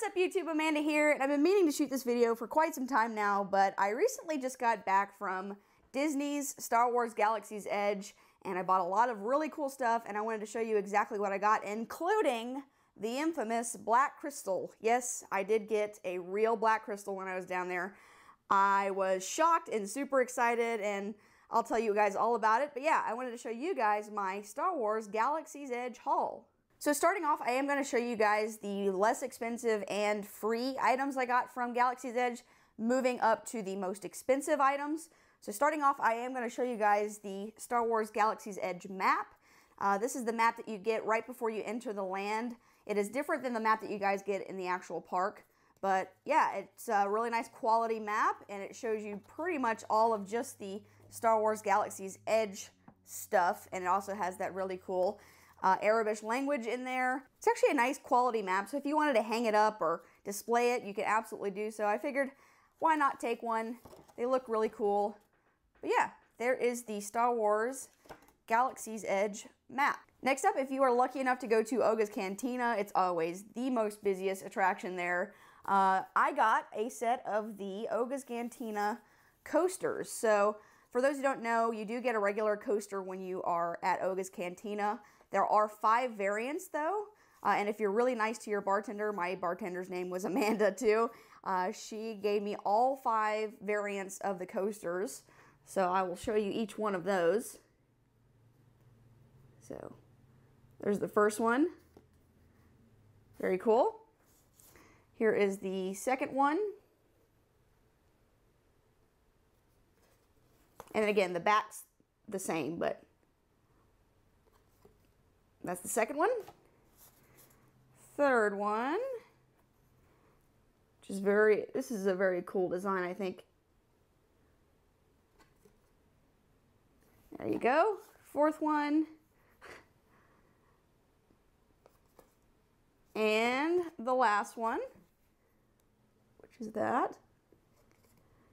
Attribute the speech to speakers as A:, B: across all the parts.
A: What's up YouTube, Amanda here, and I've been meaning to shoot this video for quite some time now, but I recently just got back from Disney's Star Wars Galaxy's Edge, and I bought a lot of really cool stuff, and I wanted to show you exactly what I got, including the infamous Black Crystal. Yes, I did get a real Black Crystal when I was down there. I was shocked and super excited, and I'll tell you guys all about it, but yeah, I wanted to show you guys my Star Wars Galaxy's Edge haul. So starting off, I am going to show you guys the less expensive and free items I got from Galaxy's Edge, moving up to the most expensive items. So starting off, I am going to show you guys the Star Wars Galaxy's Edge map. Uh, this is the map that you get right before you enter the land. It is different than the map that you guys get in the actual park. But yeah, it's a really nice quality map, and it shows you pretty much all of just the Star Wars Galaxy's Edge stuff, and it also has that really cool uh, Aurebesh language in there. It's actually a nice quality map, so if you wanted to hang it up or display it, you could absolutely do so. I figured, why not take one? They look really cool. But yeah, there is the Star Wars Galaxy's Edge map. Next up, if you are lucky enough to go to Oga's Cantina, it's always the most busiest attraction there. Uh, I got a set of the Oga's Cantina coasters. So for those who don't know, you do get a regular coaster when you are at Oga's Cantina. There are five variants though. Uh, and if you're really nice to your bartender, my bartender's name was Amanda too. Uh, she gave me all five variants of the coasters. So I will show you each one of those. So there's the first one. Very cool. Here is the second one. And again, the back's the same, but that's the second one. Third one, which is very, this is a very cool design, I think. There you go. Fourth one. And the last one, which is that.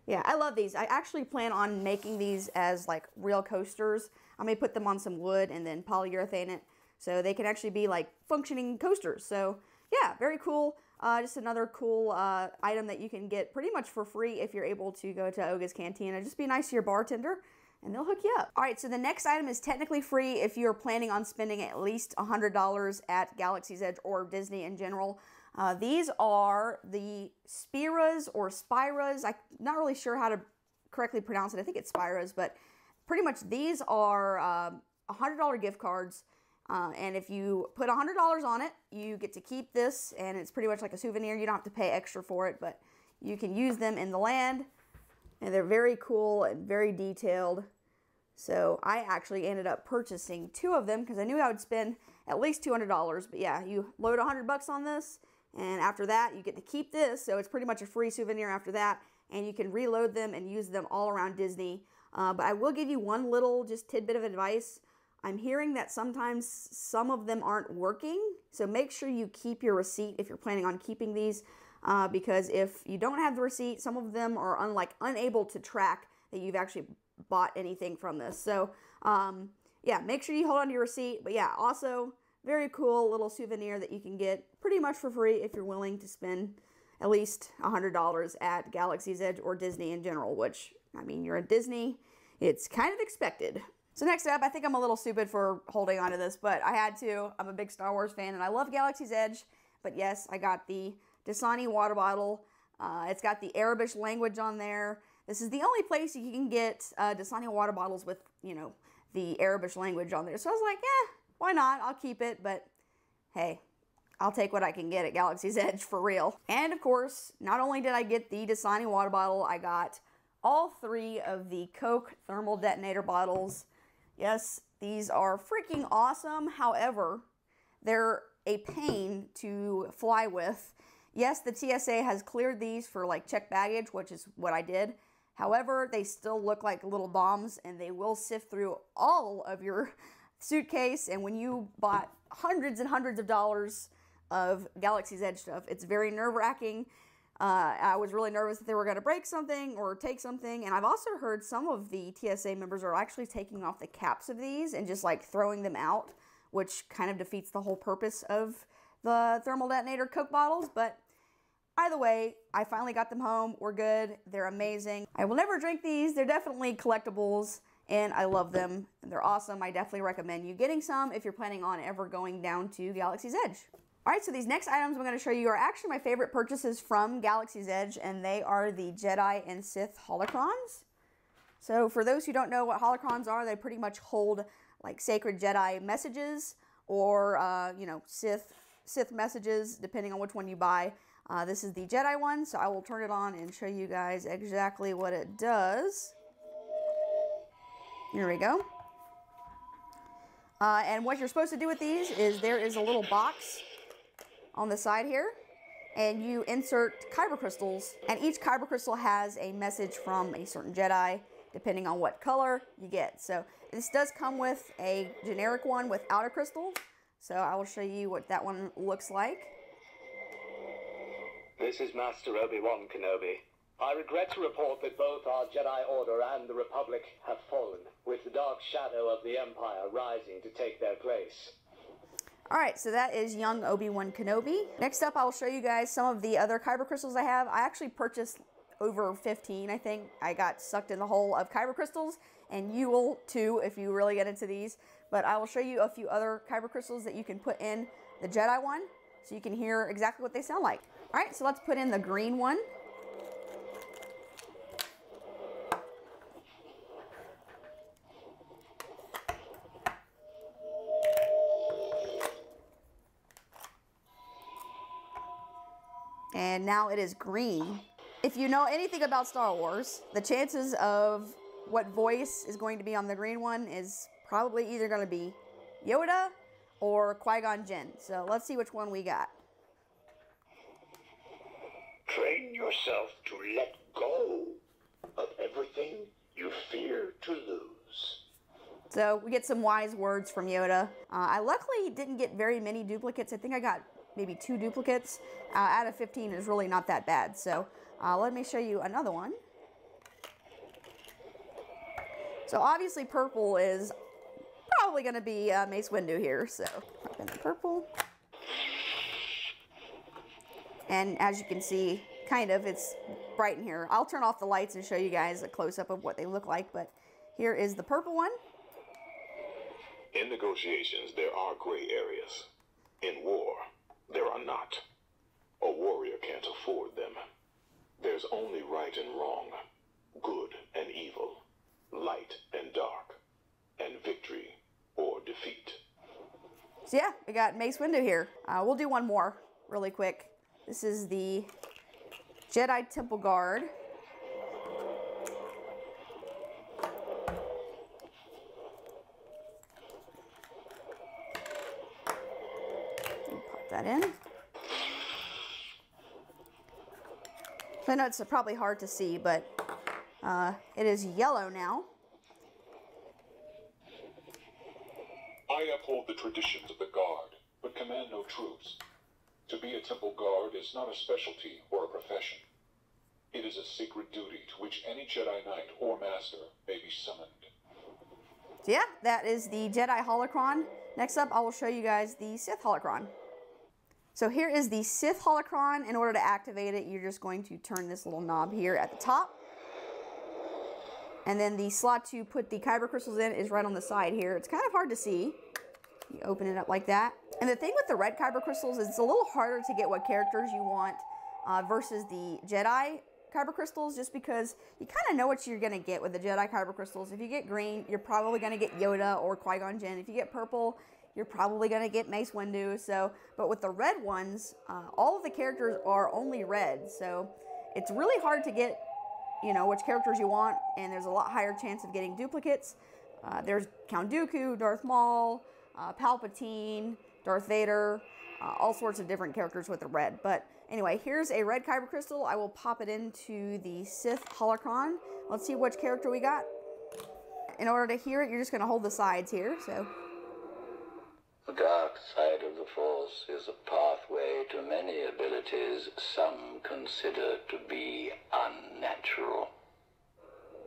A: Yeah, I love these. I actually plan on making these as like real coasters. I may put them on some wood and then polyurethane it so they can actually be like functioning coasters. So yeah, very cool. Uh, just another cool uh, item that you can get pretty much for free if you're able to go to Oga's Cantina. Just be nice to your bartender and they'll hook you up. All right, so the next item is technically free if you're planning on spending at least $100 at Galaxy's Edge or Disney in general. Uh, these are the Spiras or Spiras. I'm not really sure how to correctly pronounce it. I think it's Spiras, but pretty much these are um, $100 gift cards uh, and if you put $100 on it, you get to keep this, and it's pretty much like a souvenir. You don't have to pay extra for it, but you can use them in the land, and they're very cool and very detailed. So I actually ended up purchasing two of them because I knew I would spend at least $200. But yeah, you load 100 bucks on this, and after that, you get to keep this. So it's pretty much a free souvenir after that, and you can reload them and use them all around Disney. Uh, but I will give you one little just tidbit of advice. I'm hearing that sometimes some of them aren't working, so make sure you keep your receipt if you're planning on keeping these, uh, because if you don't have the receipt, some of them are unlike unable to track that you've actually bought anything from this. So um, yeah, make sure you hold on to your receipt. But yeah, also very cool little souvenir that you can get pretty much for free if you're willing to spend at least $100 at Galaxy's Edge or Disney in general, which, I mean, you're at Disney, it's kind of expected. So next up, I think I'm a little stupid for holding on to this, but I had to. I'm a big Star Wars fan, and I love Galaxy's Edge. But yes, I got the Dasani water bottle. Uh, it's got the Aurebesh language on there. This is the only place you can get uh, Dasani water bottles with, you know, the Aurebesh language on there. So I was like, eh, why not? I'll keep it. But hey, I'll take what I can get at Galaxy's Edge for real. And of course, not only did I get the Dasani water bottle, I got all three of the Coke thermal detonator bottles. Yes, these are freaking awesome. However, they're a pain to fly with. Yes, the TSA has cleared these for like check baggage, which is what I did. However, they still look like little bombs and they will sift through all of your suitcase. And when you bought hundreds and hundreds of dollars of Galaxy's Edge stuff, it's very nerve wracking. Uh, I was really nervous that they were going to break something or take something. And I've also heard some of the TSA members are actually taking off the caps of these and just like throwing them out, which kind of defeats the whole purpose of the thermal detonator Coke bottles. But Either way, I finally got them home. We're good. They're amazing. I will never drink these. They're definitely collectibles and I love them. They're awesome. I definitely recommend you getting some if you're planning on ever going down to Galaxy's Edge. All right, so these next items I'm going to show you are actually my favorite purchases from Galaxy's Edge, and they are the Jedi and Sith holocrons. So for those who don't know what holocrons are, they pretty much hold like sacred Jedi messages or, uh, you know, Sith, Sith messages, depending on which one you buy. Uh, this is the Jedi one, so I will turn it on and show you guys exactly what it does. Here we go. Uh, and what you're supposed to do with these is there is a little box on the side here and you insert kyber crystals and each kyber crystal has a message from a certain Jedi depending on what color you get. So this does come with a generic one without a crystal. So I will show you what that one looks like.
B: This is Master Obi-Wan Kenobi. I regret to report that both our Jedi Order and the Republic have fallen, with the dark shadow of the Empire rising to take their place.
A: All right, so that is young Obi-Wan Kenobi. Next up, I'll show you guys some of the other Kyber crystals I have. I actually purchased over 15, I think. I got sucked in the hole of Kyber crystals, and you will too if you really get into these. But I will show you a few other Kyber crystals that you can put in the Jedi one, so you can hear exactly what they sound like. All right, so let's put in the green one. And now it is green. If you know anything about Star Wars, the chances of what voice is going to be on the green one is probably either going to be Yoda or Qui-Gon Jinn. So let's see which one we got.
C: Train yourself to let go of everything you fear to lose.
A: So we get some wise words from Yoda. Uh, I luckily didn't get very many duplicates. I think I got maybe two duplicates uh, out of 15 is really not that bad. So uh, let me show you another one. So obviously purple is probably going to be uh, Mace Windu here. So pop in the purple. And as you can see, kind of, it's bright in here. I'll turn off the lights and show you guys a close-up of what they look like. But here is the purple one.
C: In negotiations, there are gray areas. In war, there are not. A warrior can't afford them. There's only right and wrong, good and evil, light and dark, and victory or defeat.
A: So yeah, we got Mace Windu here. Uh, we'll do one more really quick. This is the Jedi Temple Guard. That in. I know it's probably hard to see, but uh, it is yellow now.
D: I uphold the traditions of the Guard, but command no troops. To be a Temple Guard is not a specialty or a profession. It is a sacred duty to which any Jedi Knight or Master may be summoned.
A: So yeah, that is the Jedi Holocron. Next up, I will show you guys the Sith Holocron. So here is the Sith holocron. In order to activate it, you're just going to turn this little knob here at the top. And then the slot to put the kyber crystals in is right on the side here. It's kind of hard to see. You open it up like that. And the thing with the red kyber crystals is it's a little harder to get what characters you want uh, versus the Jedi kyber crystals just because you kind of know what you're going to get with the Jedi kyber crystals. If you get green, you're probably going to get Yoda or Qui-Gon Jinn. If you get purple, you're probably going to get Mace Windu. So, but with the red ones, uh, all of the characters are only red. So it's really hard to get, you know, which characters you want, and there's a lot higher chance of getting duplicates. Uh, there's Count Dooku, Darth Maul, uh, Palpatine, Darth Vader, uh, all sorts of different characters with the red. But anyway, here's a red kyber crystal. I will pop it into the Sith holocron. Let's see which character we got. In order to hear it, you're just going to hold the sides here. So
E: the dark side of the Force is a pathway to many abilities some consider to be unnatural.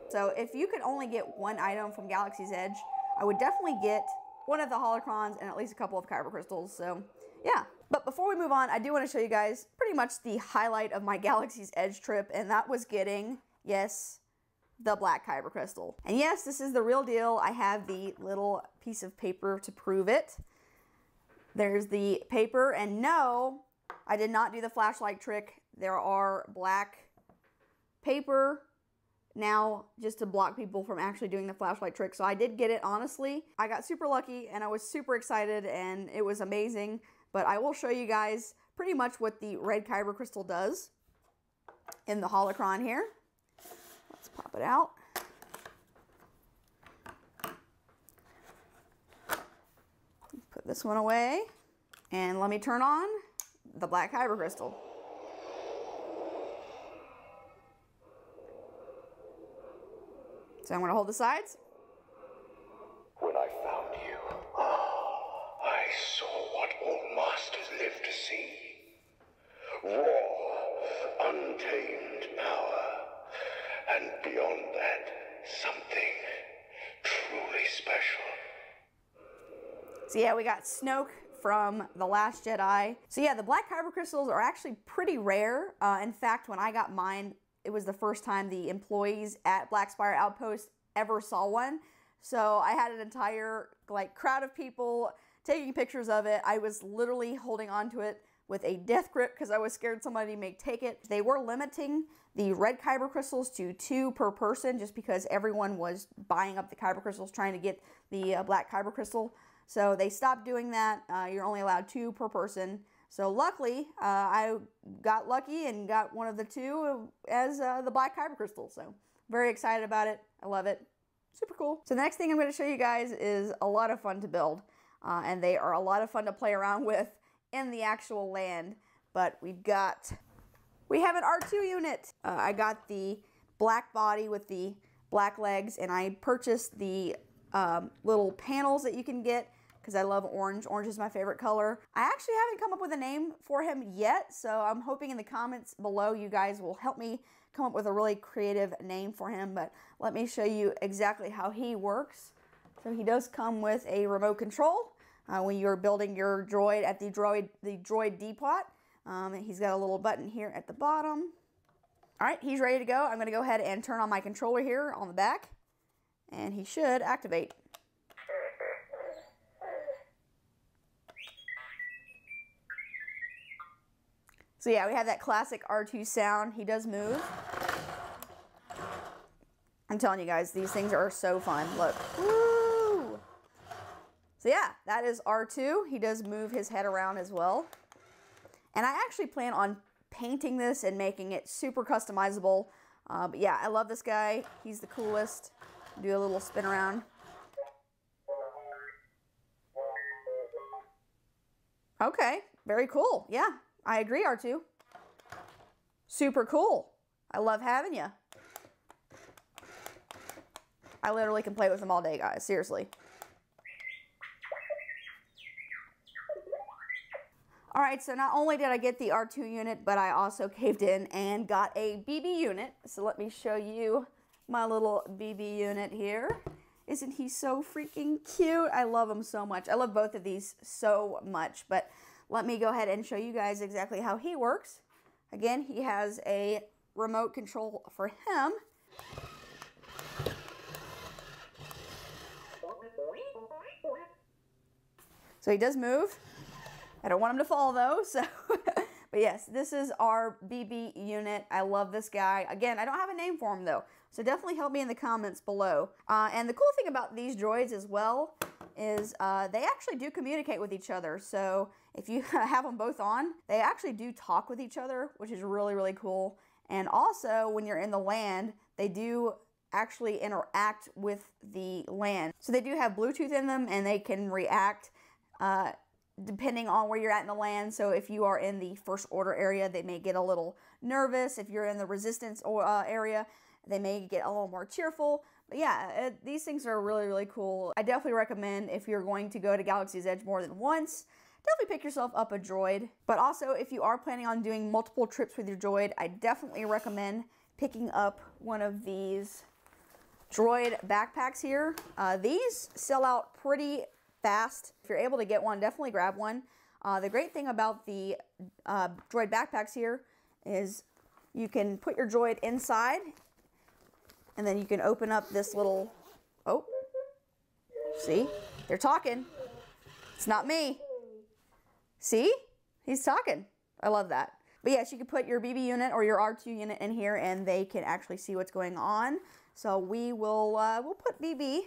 A: So if you could only get one item from Galaxy's Edge, I would definitely get one of the holocrons and at least a couple of kyber crystals. So yeah. But before we move on, I do want to show you guys pretty much the highlight of my Galaxy's Edge trip, and that was getting, yes, the black kyber crystal. And yes, this is the real deal. I have the little piece of paper to prove it. There's the paper, and no, I did not do the flashlight trick. There are black paper now just to block people from actually doing the flashlight trick. So I did get it, honestly. I got super lucky, and I was super excited, and it was amazing. But I will show you guys pretty much what the red kyber crystal does in the holocron here. Let's pop it out. Put this one away. And let me turn on the black kyber crystal. So I'm going to hold the sides.
C: When I found you, I saw what all masters live to see. Raw, untamed power. And beyond that, something truly special.
A: So yeah, we got Snoke from The Last Jedi. So yeah, the black kyber crystals are actually pretty rare. Uh, in fact, when I got mine, it was the first time the employees at Black Spire Outpost ever saw one. So I had an entire like crowd of people taking pictures of it. I was literally holding on to it with a death grip because I was scared somebody may take it. They were limiting the red kyber crystals to two per person just because everyone was buying up the kyber crystals trying to get the uh, black kyber crystal. So they stopped doing that. Uh, you're only allowed two per person. So luckily, uh, I got lucky and got one of the two as uh, the black kyber crystal. So very excited about it. I love it. Super cool. So the next thing I'm going to show you guys is a lot of fun to build. Uh, and they are a lot of fun to play around with in the actual land. But we've got, we have an R2 unit. Uh, I got the black body with the black legs and I purchased the um, little panels that you can get because I love orange. Orange is my favorite color. I actually haven't come up with a name for him yet, so I'm hoping in the comments below you guys will help me come up with a really creative name for him, but let me show you exactly how he works. So he does come with a remote control uh, when you're building your droid at the droid, the droid depot. Um, he's got a little button here at the bottom. All right, he's ready to go. I'm gonna go ahead and turn on my controller here on the back, and he should activate. So yeah, we have that classic R2 sound. He does move. I'm telling you guys, these things are so fun. Look. Woo! So yeah, that is R2. He does move his head around as well. And I actually plan on painting this and making it super customizable. Uh, but yeah, I love this guy. He's the coolest. Do a little spin around. Okay, very cool. Yeah, I agree, R2. Super cool. I love having you. I literally can play with them all day, guys. Seriously. All right, so not only did I get the R2 unit, but I also caved in and got a BB unit. So let me show you my little BB unit here. Isn't he so freaking cute? I love him so much. I love both of these so much, but let me go ahead and show you guys exactly how he works. Again, he has a remote control for him. So he does move. I don't want him to fall though, so. But yes, this is our BB unit. I love this guy. Again, I don't have a name for him though, so definitely help me in the comments below. Uh, and the cool thing about these droids as well is uh, they actually do communicate with each other. So if you have them both on, they actually do talk with each other, which is really, really cool. And also, when you're in the land, they do actually interact with the land. So they do have Bluetooth in them and they can react uh, depending on where you're at in the land. So if you are in the First Order area, they may get a little nervous. If you're in the Resistance uh, area, they may get a little more cheerful. But yeah, it, these things are really, really cool. I definitely recommend if you're going to go to Galaxy's Edge more than once, definitely pick yourself up a droid. But also, if you are planning on doing multiple trips with your droid, I definitely recommend picking up one of these droid backpacks here. Uh, these sell out pretty fast. If you're able to get one, definitely grab one. Uh, the great thing about the uh, droid backpacks here is you can put your droid inside and then you can open up this little, oh, see, they're talking. It's not me. See, he's talking. I love that. But yes, you can put your BB unit or your R2 unit in here and they can actually see what's going on. So we will, uh, we'll put BB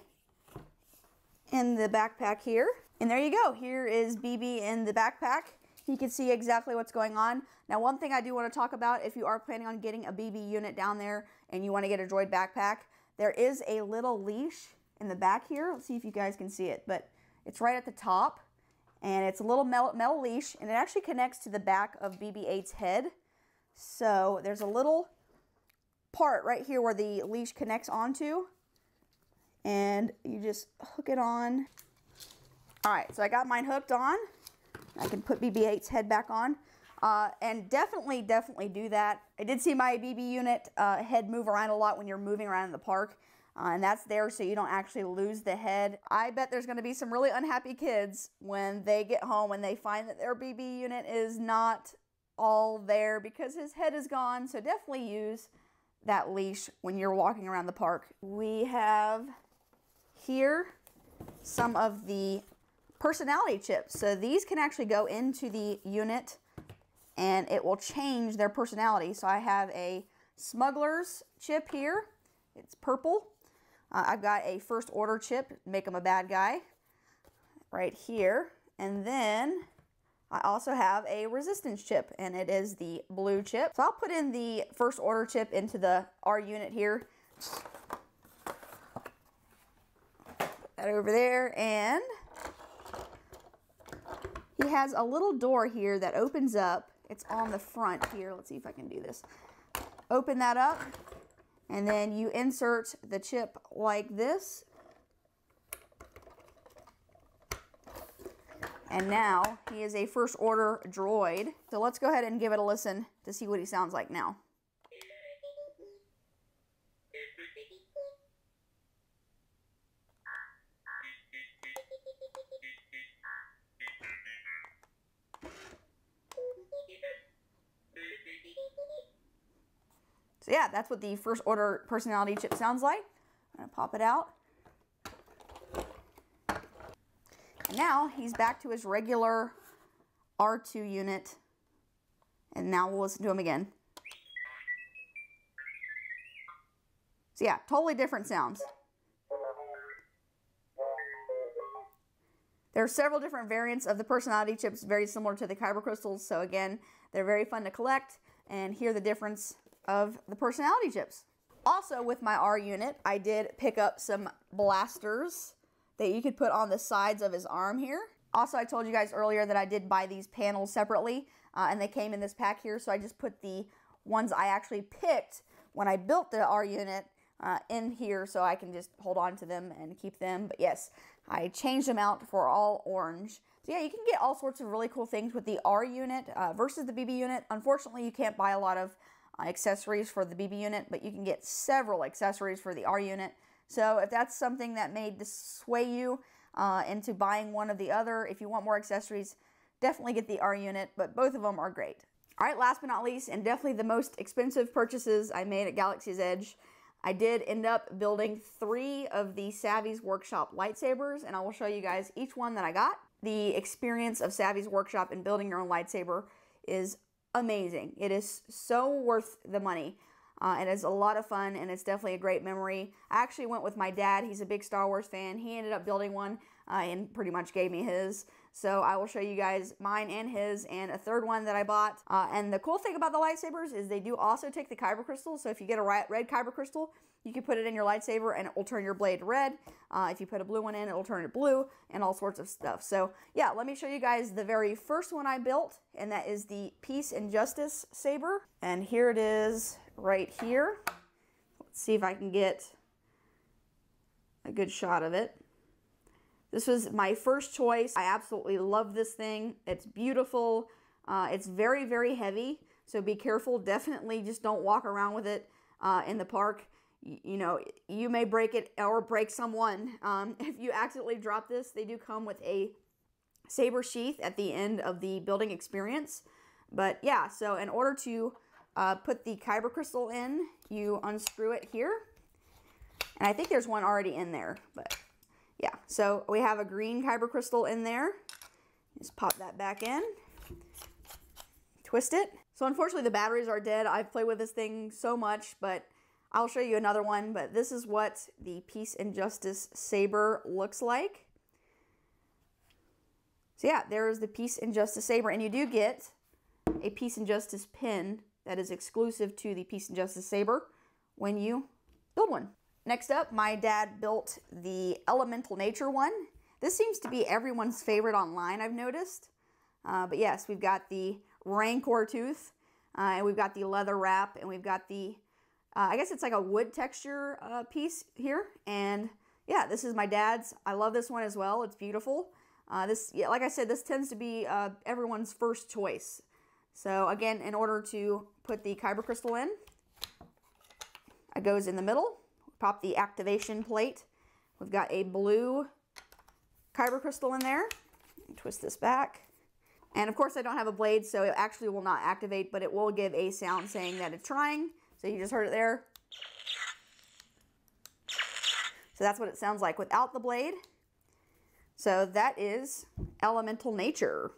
A: in the backpack here. And there you go. Here is BB in the backpack. You can see exactly what's going on. Now, one thing I do want to talk about, if you are planning on getting a BB unit down there and you want to get a droid backpack, there is a little leash in the back here. Let's see if you guys can see it, but it's right at the top and it's a little metal, leash and it actually connects to the back of BB-8's head. So there's a little part right here where the leash connects onto and you just hook it on. All right, so I got mine hooked on. I can put BB-8's head back on. Uh, and definitely, definitely do that. I did see my BB unit uh, head move around a lot when you're moving around in the park. Uh, and that's there so you don't actually lose the head. I bet there's going to be some really unhappy kids when they get home and they find that their BB unit is not all there because his head is gone. So definitely use that leash when you're walking around the park. We have here some of the personality chips. So these can actually go into the unit and it will change their personality. So I have a smuggler's chip here. It's purple. Uh, I've got a first order chip, make them a bad guy, right here. And then I also have a resistance chip, and it is the blue chip. So I'll put in the first order chip into the R unit here. Put that over there, and he has a little door here that opens up. It's on the front here. Let's see if I can do this. Open that up, and then you insert the chip like this. And now he is a first order droid. So let's go ahead and give it a listen to see what he sounds like now. So yeah, that's what the first order personality chip sounds like. I'm gonna pop it out. And now he's back to his regular R2 unit. And now we'll listen to him again. So yeah, totally different sounds. There are several different variants of the personality chips, very similar to the kyber crystals. So again, they're very fun to collect and hear the difference of the personality chips. Also with my R unit, I did pick up some blasters that you could put on the sides of his arm here. Also, I told you guys earlier that I did buy these panels separately, uh, and they came in this pack here, so I just put the ones I actually picked when I built the R unit uh, in here so I can just hold on to them and keep them. But yes, I changed them out for all orange. So yeah, you can get all sorts of really cool things with the R unit uh, versus the BB unit. Unfortunately, you can't buy a lot of accessories for the BB unit, but you can get several accessories for the R unit. So if that's something that may sway you uh, into buying one of the other, if you want more accessories, definitely get the R unit, but both of them are great. All right, last but not least, and definitely the most expensive purchases I made at Galaxy's Edge, I did end up building three of the Savi's Workshop lightsabers, and I will show you guys each one that I got. The experience of Savi's Workshop and building your own lightsaber is amazing. It is so worth the money. Uh, it's a lot of fun and it's definitely a great memory. I actually went with my dad. He's a big Star Wars fan. He ended up building one uh, and pretty much gave me his. So I will show you guys mine and his and a third one that I bought. Uh, and the cool thing about the lightsabers is they do also take the kyber crystal. So if you get a red kyber crystal, you can put it in your lightsaber and it will turn your blade red. Uh, if you put a blue one in, it will turn it blue and all sorts of stuff. So yeah, let me show you guys the very first one I built and that is the Peace and Justice saber. And here it is right here. Let's see if I can get a good shot of it. This was my first choice. I absolutely love this thing. It's beautiful. Uh, it's very, very heavy, so be careful. Definitely just don't walk around with it uh, in the park. You know, you may break it or break someone. Um, if you accidentally drop this, they do come with a saber sheath at the end of the building experience. But yeah, so in order to uh, put the kyber crystal in, you unscrew it here. And I think there's one already in there, but yeah. So we have a green kyber crystal in there. Just pop that back in. Twist it. So unfortunately the batteries are dead. I've played with this thing so much, but I'll show you another one. But this is what the Peace and Justice Saber looks like. So yeah, there is the Peace and Justice Saber. And you do get a Peace and Justice pin that is exclusive to the Peace and Justice Saber when you build one. Next up, my dad built the Elemental Nature one. This seems to be everyone's favorite online, I've noticed. Uh, but yes, we've got the Rancor tooth, uh, and we've got the leather wrap, and we've got the, uh, I guess it's like a wood texture uh, piece here. And yeah, this is my dad's. I love this one as well. It's beautiful. Uh, this, yeah, like I said, this tends to be uh, everyone's first choice. So again, in order to put the kyber crystal in, it goes in the middle pop the activation plate. We've got a blue kyber crystal in there. Twist this back. And of course I don't have a blade, so it actually will not activate, but it will give a sound saying that it's trying. So you just heard it there. So that's what it sounds like without the blade. So that is elemental nature.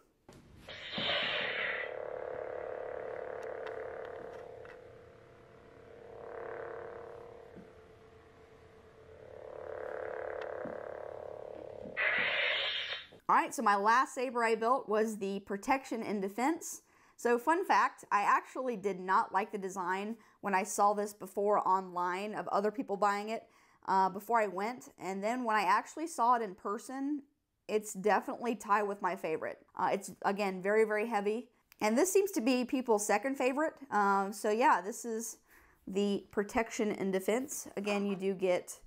A: All right, so my last saber I built was the Protection and Defense. So fun fact, I actually did not like the design when I saw this before online of other people buying it uh, before I went. And then when I actually saw it in person, it's definitely tied with my favorite. Uh, it's, again, very, very heavy. And this seems to be people's second favorite. Um, so yeah, this is the Protection and Defense. Again, you do get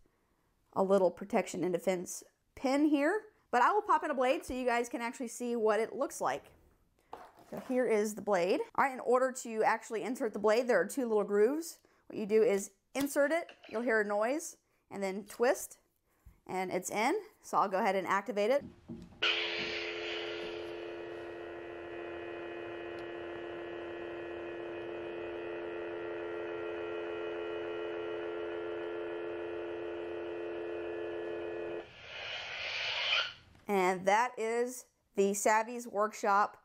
A: a little Protection and Defense pin here. But I will pop in a blade so you guys can actually see what it looks like. So here is the blade. All right, in order to actually insert the blade, there are two little grooves. What you do is insert it, you'll hear a noise, and then twist, and it's in. So I'll go ahead and activate it. And that is the Savi's Workshop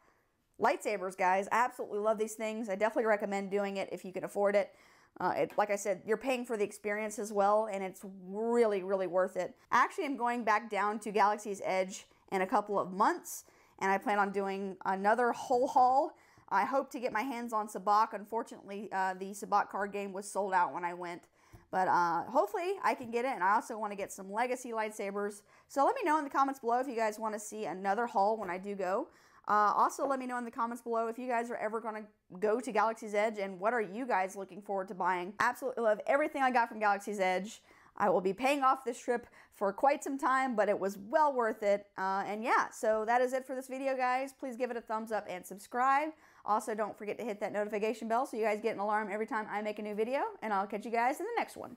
A: lightsabers, guys. I absolutely love these things. I definitely recommend doing it if you can afford it. Uh, it, like I said, you're paying for the experience as well, and it's really, really worth it. Actually, I'm going back down to Galaxy's Edge in a couple of months, and I plan on doing another whole haul. I hope to get my hands on Sabacc. Unfortunately, uh, the Sabacc card game was sold out when I went. But uh, hopefully I can get it, and I also want to get some Legacy lightsabers. So let me know in the comments below if you guys want to see another haul when I do go. Uh, also, let me know in the comments below if you guys are ever going to go to Galaxy's Edge and what are you guys looking forward to buying. Absolutely love everything I got from Galaxy's Edge. I will be paying off this trip for quite some time, but it was well worth it. Uh, and yeah, so that is it for this video, guys. Please give it a thumbs up and subscribe. Also, don't forget to hit that notification bell so you guys get an alarm every time I make a new video, and I'll catch you guys in the next one.